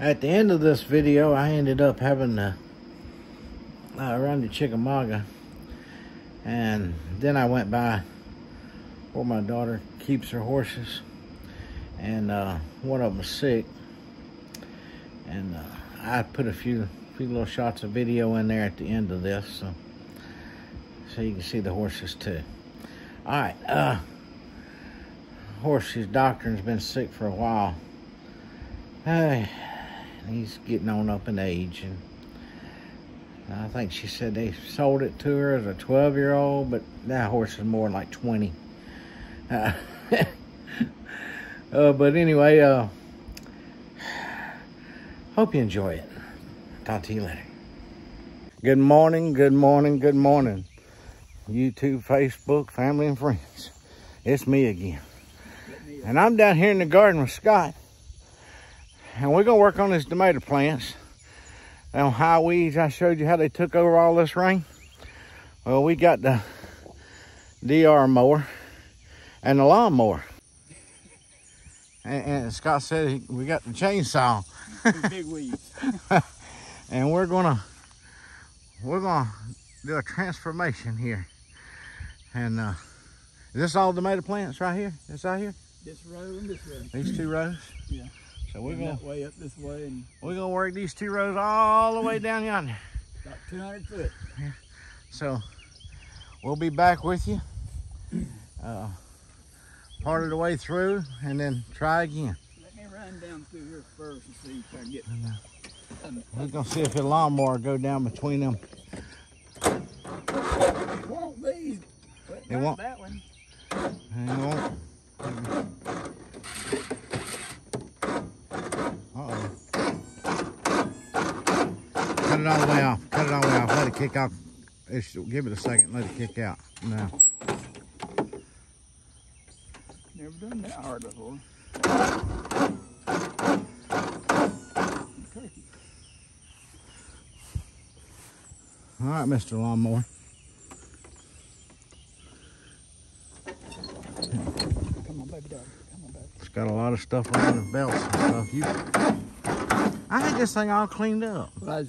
At the end of this video, I ended up having to uh, run to Chickamauga. And then I went by where my daughter keeps her horses. And uh, one of them was sick. And uh, I put a few, few little shots of video in there at the end of this. So, so you can see the horses too. All right. Uh, horse, his doctor's been sick for a while. Hey, he's getting on up in age. And I think she said they sold it to her as a 12 year old, but that horse is more like 20. Uh, uh, but anyway, uh, hope you enjoy it. Talk to you later. Good morning, good morning, good morning. YouTube, Facebook, family, and friends. It's me again. And I'm down here in the garden with Scott. And we're going to work on these tomato plants. On high weeds, I showed you how they took over all this rain. Well, we got the DR mower and the lawnmower. And, and Scott said we got the chainsaw. big weeds. and we're gonna we're gonna do a transformation here. And uh, is this all tomato plants right here? This out here? This row and this row. These two rows? Yeah. So we're gonna way up this way and we're gonna work these two rows all the way down yonder. about 200 foot. So we'll be back with you uh, part of the way through and then try again. Let me run down through here first and see if I can get. Um, We're gonna see if the lawnmower go down between them. it won't be. It won't? That one. And it won't. Cut it all the way off. Cut it all the way off. Let it kick off. It's, give it a second. Let it kick out. Now. Never done that hard before. All right, Mr. Lawnmower. Come on, baby dog. Come on, baby. It's got a lot of stuff around the belts and stuff. You, I had this thing all cleaned up. Well,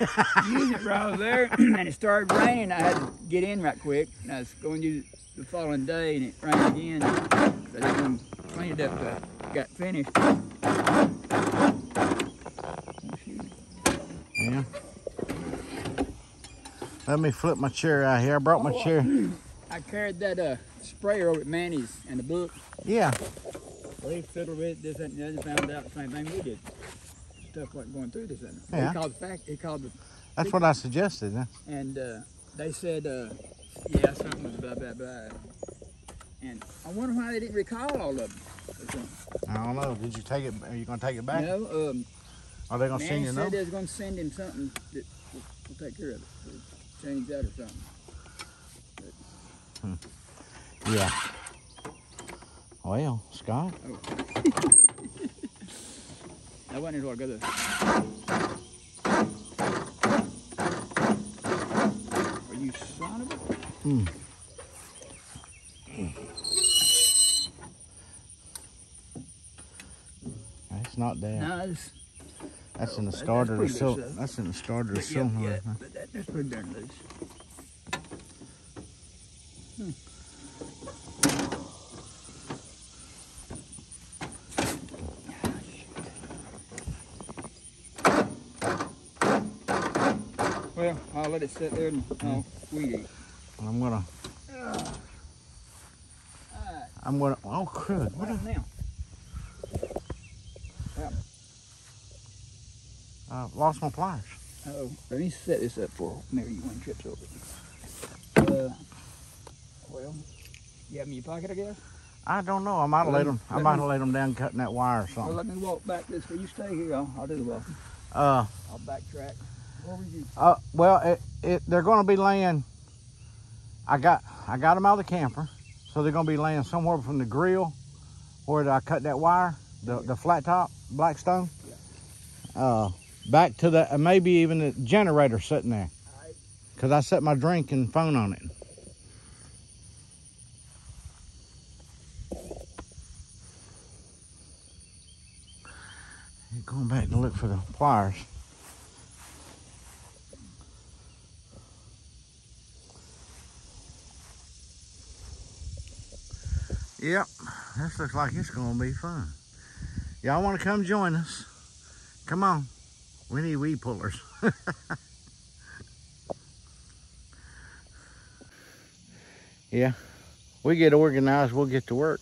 I was using it right over there, and it started raining. I had to get in right quick. And I was going to use it the following day, and it rained again. But I didn't clean it up. till I got finished. Yeah. Let me flip my chair out here. I brought my chair. I carried that uh, sprayer over at Manny's and the book. Yeah. Well, he fiddled with it, this and the other. Found out the same thing we did. Stuff wasn't going through this. And Yeah. He called the fact. He called the That's what I suggested. huh? and uh, they said, uh, yeah, something was blah blah blah. And I wonder why they didn't recall all of them. I don't know. Did you take it? Are you going to take it back? No, um, Are they going to send you said note? they was going to send him something that will will take care of it. We'll change that or something. Yeah. Well, Scott. That wasn't what I got. Are you son of a? Hmm. That's not there. No, it's, That's in the starter pretty sil- loose, though. That's in the starter the yeah, yeah, but that, that's pretty darn loose. Well, I'll let it sit there and I'll weed eat. I'm gonna. I'm gonna. Oh crud! what up now? I lost my pliers. Oh, let me set this up for maybe one trips over. Uh, well, you have them in your pocket, I guess. I don't know. I might have Well, laid them. I let might have laid them down cutting that wire or Well, something. let me walk back this way. You stay here. I'll, I'll do the walking. Uh, I'll backtrack. Where were you? uh. Well, it, it they're gonna be laying. I got I got them out of the camper, so they're gonna be laying somewhere from the grill, where I cut that wire, the the flat top Blackstone. Uh, back to the uh, maybe even the generator sitting there, Alright. cause I set my drink and phone on it. Going back to look for the pliers. Yep, this looks like it's gonna be fun. Y'all wanna come join us? Come on. We need weed pullers. yeah, we get organized, we'll get to work.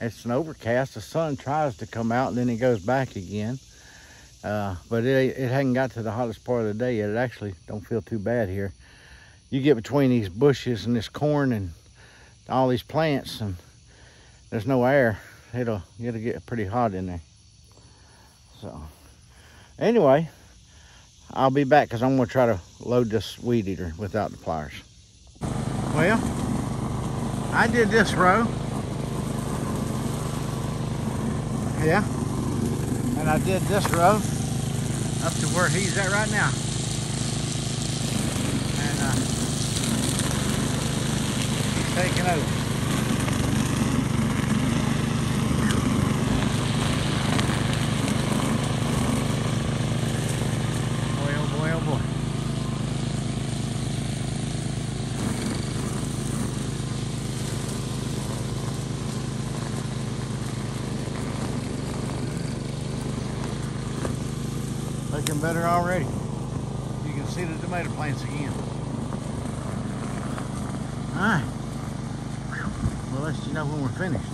It's an overcast, the sun tries to come out and then it goes back again. Uh, but it, it hadn't got to the hottest part of the day yet. It actually don't feel too bad here. You get between these bushes and this corn and all these plants and there's no air. It'll, it'll get pretty hot in there. So anyway, I'll be back because I'm going to try to load this weed eater without the pliers. Well, I did this row. Yeah. And I did this row up to where he's at right now. And uh, he's taking over. Boy, oh boy, oh boy. Looking better already. You can see the tomato plants again. Alright. We'll let you know when we're finished.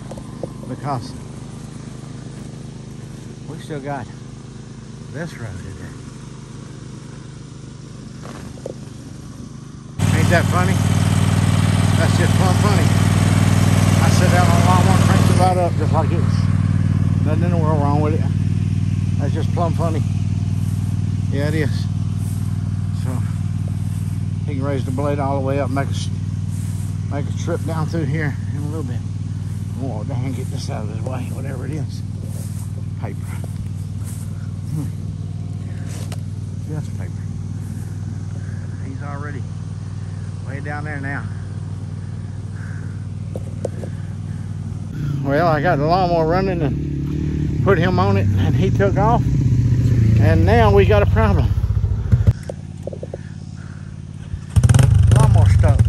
Because we still got this row to do. Ain't that funny? That's just plumb funny. I sit down on a lawnmower, crank the light up just like it's nothing in the world wrong with it. That's just plumb funny. Yeah, it is. So he can raise the blade all the way up, make a make a trip down through here in a little bit. Down and get this out of his way, whatever it is. Paper. Hmm. Just paper. He's already way down there now. Well, I got the lawnmower running and put him on it and he took off. And now we got a problem. Lawnmower stuck.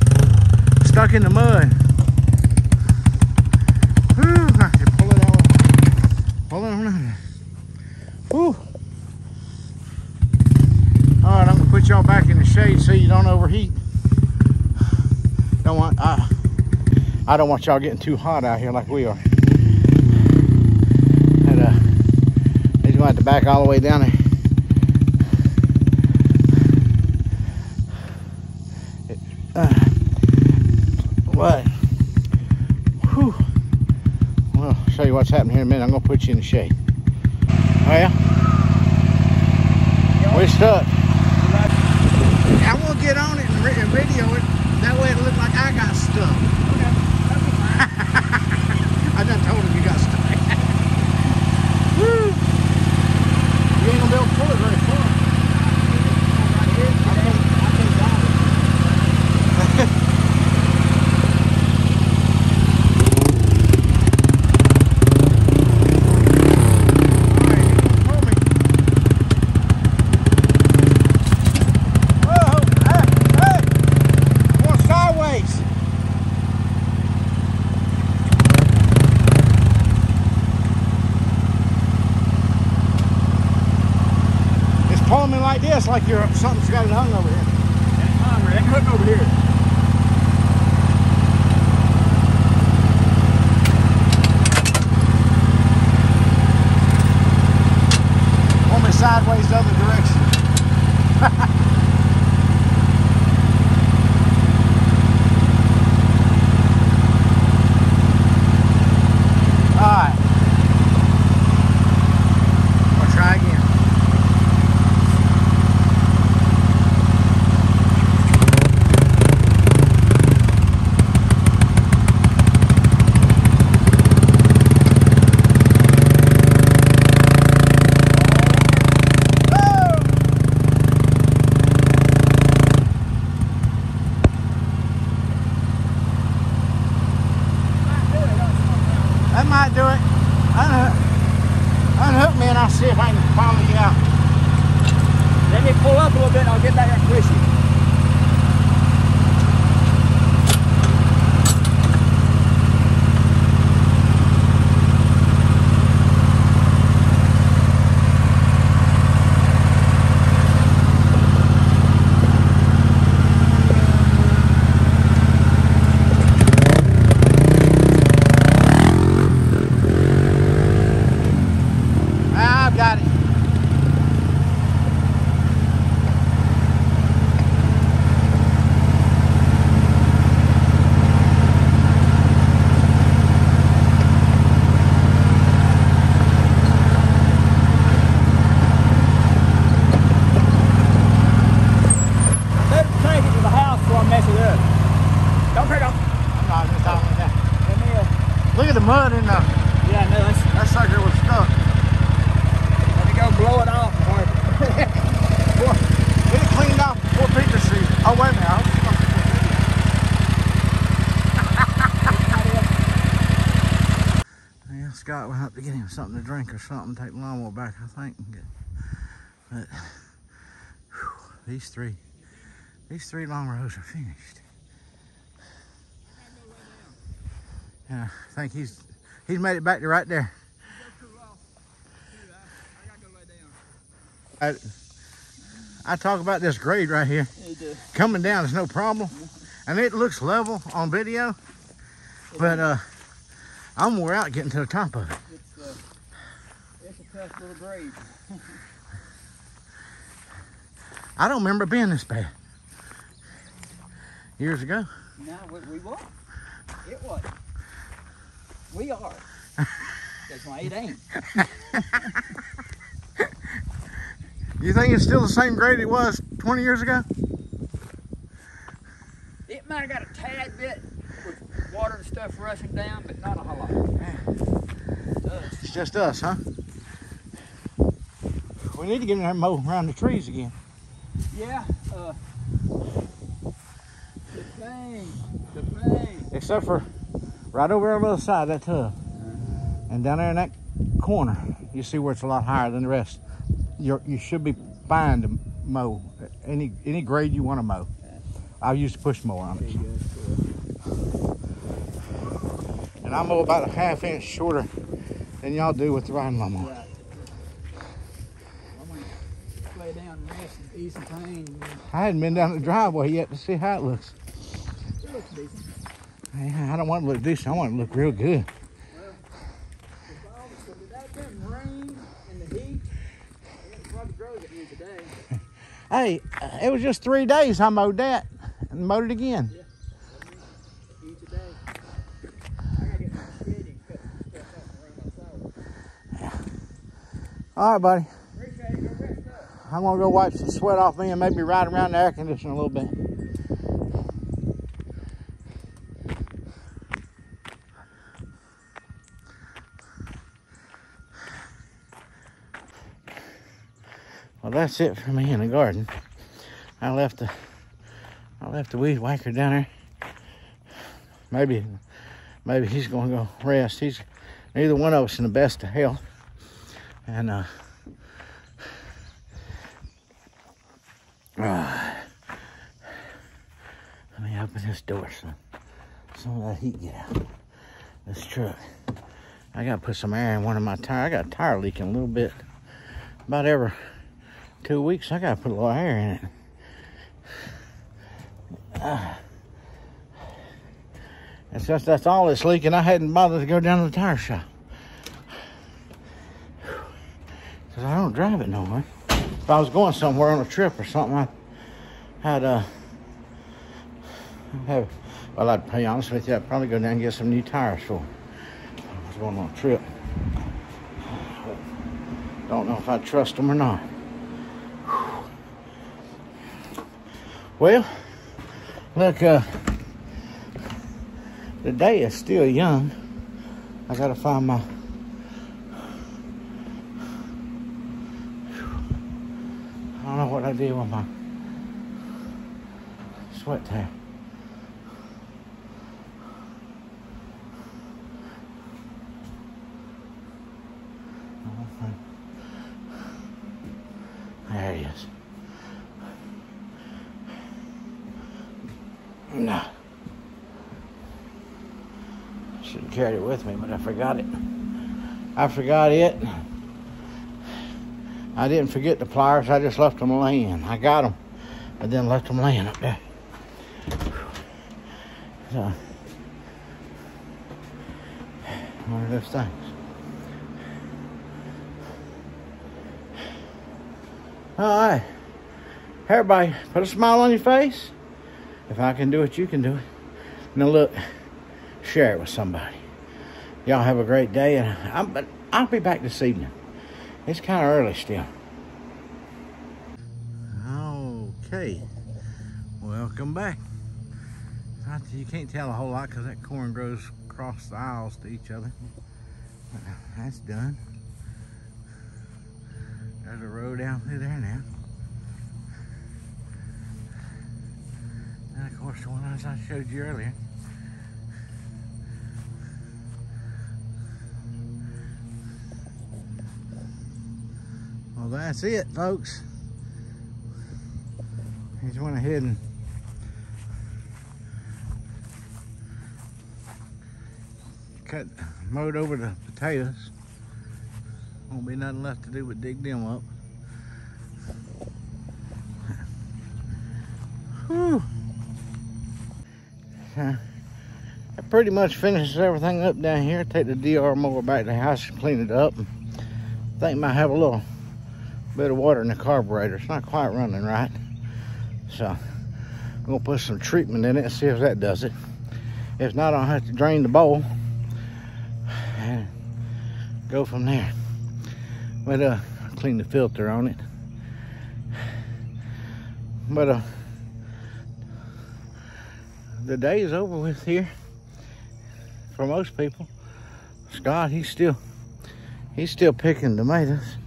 Stuck in the mud. Whew, I have to pull it out. Pull it on out. Whew. All right, I'm gonna put y'all back in the shade so you don't overheat. Don't want I I don't want y'all getting too hot out here like we are. And uh, he's gonna have to back all the way down there. It, uh, what? Whew. Well, I'll show you what's happening here in a minute. I'm gonna put you in the shade. Well, we're stuck. I will get on it and, and video it. That way it'll look like I got stuck. I done told him you got stuck. Woo! You ain't gonna be able to pull it very far. I can't, I can't drive it. All right, pull me. Whoa, hey, hey! I'm going sideways. It's pulling me like this, like you're something's got it hung over here. That hook over here. Sideways the other direction. Scott went up to get him something to drink or something, take the lawnmower back, I think. But whew, these three, these three long rows are finished. Yeah, I think he's he's made it back to right there. I, I talk about this grade right here. Coming down is no problem. And it looks level on video. But uh I'm wore out getting to the top of it. It's, uh, it's a tough little grade. I don't remember being this bad. Years ago. No, we, we was. It was. We are. That's why it ain't. You think it's still the same grade it was 20 years ago? It might have got a tad bit water and stuff rushing down, but not a whole lot. It's just us, huh? We need to get in there and mow around the trees again. yeah, uh, the thing, the thing. Except for right over on the other side of that tub. And down there in that corner, you see where it's a lot higher than the rest. You're, you should be fine to mow any any grade you want to mow. I used to push mower on it. And I mow about a half inch shorter than y'all do with the riding lawnmower. Right. I'm gonna lay down and rest and ease some pain. I hadn't been down the driveway yet to see how it looks. It looks decent. Man, I don't want it to look decent. I want it to look real good. With all the, with that damn rain and the heat, it probably grows at me today. Hey, it was just three days I mowed that and mowed it again. Eat today. I gotta get some shade and cut some stuff off around my soul. All right, buddy. I'm gonna go wipe some sweat off me and maybe ride around the air conditioner a little bit. Well, that's it for me in the garden. I left the I left the weed whacker down there. Maybe maybe he's gonna go rest. He's neither one of us in the best of health. And uh Ah. Let me open this door so some of that heat get out. This truck. I gotta put some air in one of my tires. I got a tire leaking a little bit. About every two weeks, I gotta put a little air in it. Ah. It's just that's all that's leaking. I hadn't bothered to go down to the tire shop. Cause I don't drive it no more if I was going somewhere on a trip or something, I had uh, have well, I'd be honest with you, I'd probably go down and get some new tires for. it. I was going on a trip. Don't know if I trust them or not. Well, look, uh, the day is still young. I gotta find my can't with my sweat there. There he is. No. Should have carried it with me, but I forgot it. I forgot it. I didn't forget the pliers. I just left them laying. I got them, but then left them laying up there. So, one of those things. All right. Everybody, put a smile on your face. If I can do it, you can do it. Now look, share it with somebody. Y'all have a great day, and I'm, I'll be back this evening. It's kind of early still. Okay, welcome back. You can't tell a whole lot because that corn grows across the aisles to each other. That's done. There's a road down through there now. And of course the one I showed you earlier. Well, that's it, folks. He's went ahead and cut, mowed over the potatoes. Won't be nothing left to do but dig them up. Whew. I pretty much finishes everything up down here. Take the DR mower back to the house and clean it up. I think I might have a little bit of water in the carburetor. It's not quite running right. So I'm gonna put some treatment in it and see if that does it. If not, I'll have to drain the bowl and go from there. But uh, clean the filter on it. But uh, the day is over with here for most people. Scott, he's still he's still picking tomatoes.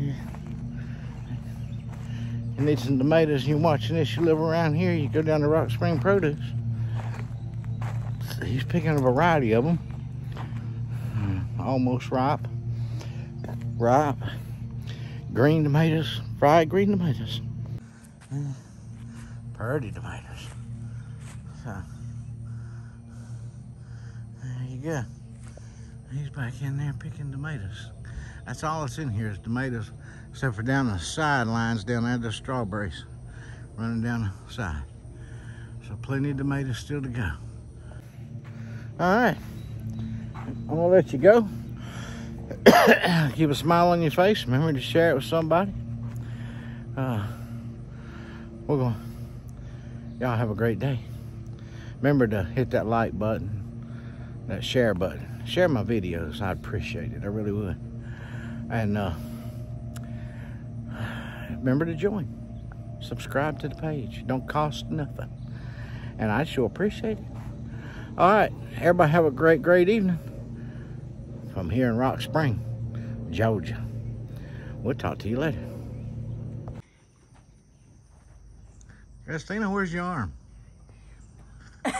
You need some tomatoes, you're watching this, you live around here, you go down to Rock Spring Produce. He's picking a variety of them. Hmm, almost ripe. Ripe. Green tomatoes, fried green tomatoes. Pretty tomatoes. So, there you go. He's back in there picking tomatoes. That's all that's in here is tomatoes, except for down the sidelines down there, the strawberries running down the side. So plenty of tomatoes still to go. All right, I'm gonna let you go. Keep a smile on your face. Remember to share it with somebody. Uh, we're going y'all have a great day. Remember to hit that like button, that share button. Share my videos. I'd appreciate it. I really would. And uh, remember to join. Subscribe to the page. Don't cost nothing. And I sure appreciate it. All right. Everybody have a great, great evening. From here in Rock Spring, Georgia. We'll talk to you later. Christina, where's your arm?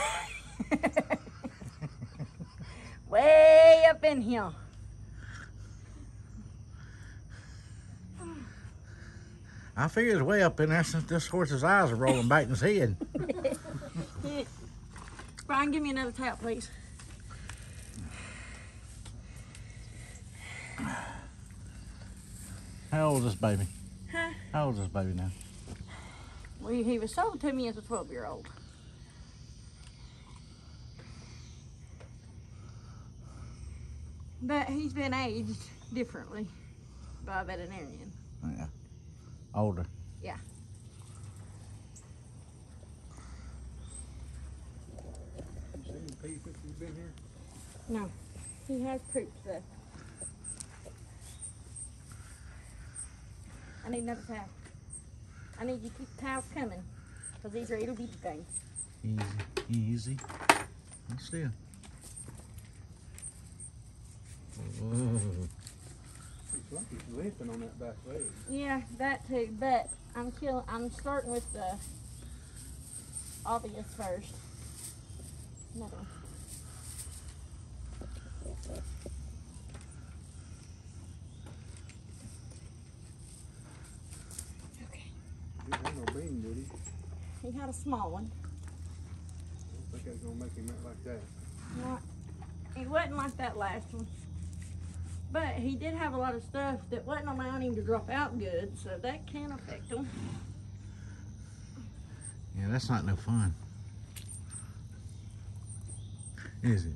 Way up in here. I figure it's way up in there since this horse's eyes are rolling back in his head. Brian, give me another tap, please. How old is this baby? Huh? How old is this baby now? Well, he was sold to me as a 12 year old. But he's been aged differently by a veterinarian. Yeah. Older. Yeah. You seen Pete since he's been here? No, he has poops though. I need another towel. I need you to keep the towels coming because these are ittle bitty things. Easy, easy. And still. Whoa. Limping on that back leg. Yeah, that too. But I'm kill. I'm starting with the obvious first. Another one. Okay. He no bean, did he? He had a small one. I think that's gonna make him act like that. Not, it wasn't like that last one. But he did have a lot of stuff that wasn't allowing him to drop out good, so that can affect him. Yeah, that's not no fun. Is it?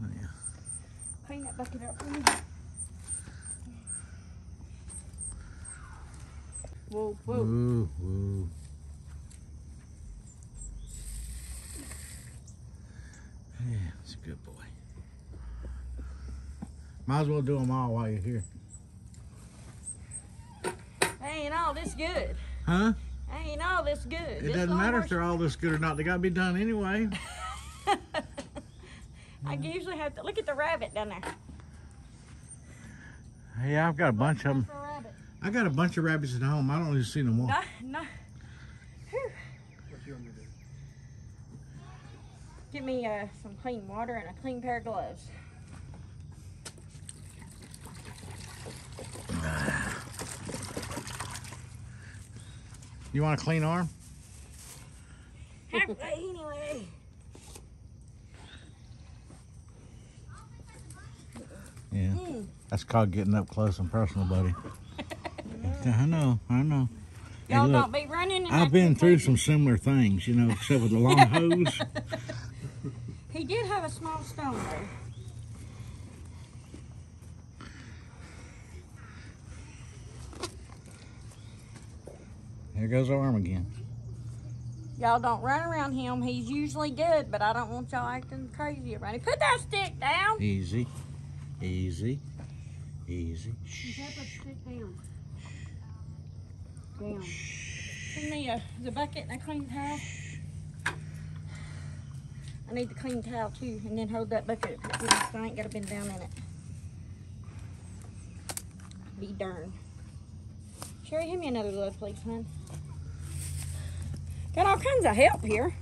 Yeah. Clean that bucket up for me. Whoa, whoa. Woo, woo. Yeah, it's a good boy. Might as well do them all while you're here. Ain't all this good. Huh? Ain't all this good. It This doesn't matter if they're all this good or not. They got to be done anyway. I usually have to look at the rabbit down there. Yeah, I've got a bunch of them. For a. I got a bunch of rabbits at home. I don't even see them all. No, no. Whew. What you want me to do? Get me uh, some clean water and a clean pair of gloves. You want a clean arm? anyway. Yeah. Mm. That's called getting up close and personal, buddy. I know, I know. Y'all look, don't be running. I've been through some similar things, you know, except with the long hose. He did have a small stone though. Here goes our arm again. Y'all don't run around him. He's usually good, but I don't want y'all acting crazy around him. Put that stick down. Easy, easy, easy. Put the stick down. Down. Give me a, the bucket and a clean towel. I need the clean towel too, and then hold that bucket up here, 'cause I ain't got to bend down in it. Be darn. Sherry, give me another glove, please, hon. Got all kinds of help here.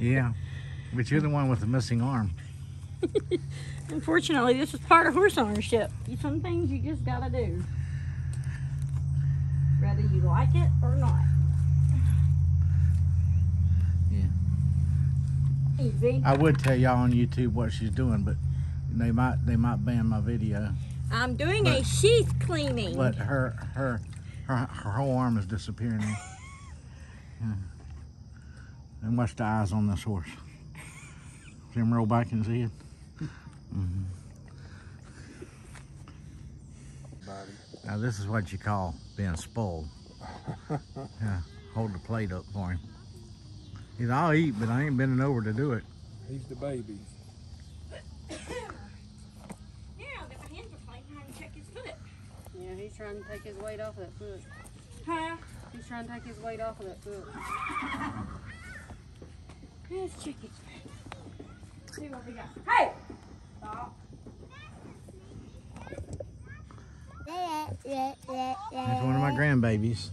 Yeah, but you're the one with the missing arm. Unfortunately, this is part of horse ownership. Some things you just gotta do. Whether you like it or not. Yeah. Easy. I would tell y'all on YouTube what she's doing, but they might they might ban my video. I'm doing a sheath cleaning. But her her her, her whole arm is disappearing. now. Yeah. And watch the eyes on this horse. See him roll back in his head. hmm Body. Now this is what you call being spoiled. yeah, hold the plate up for him. He's I'll eat, but I ain't bending over to do it. He's the baby. Yeah, that my hands are clean. I can check his foot. Yeah, he's trying to take his weight off of that foot. Huh? He's trying to take his weight off of that foot. Let's check it. See what we got. Hey! Stop. That's one of my grandbabies.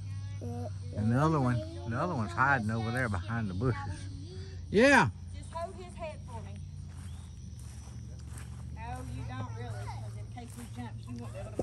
And the other one, the other one's hiding over there behind the bushes. Yeah. Just hold his head for me. No, you don't really, because in case he jumps, you won't be able to move.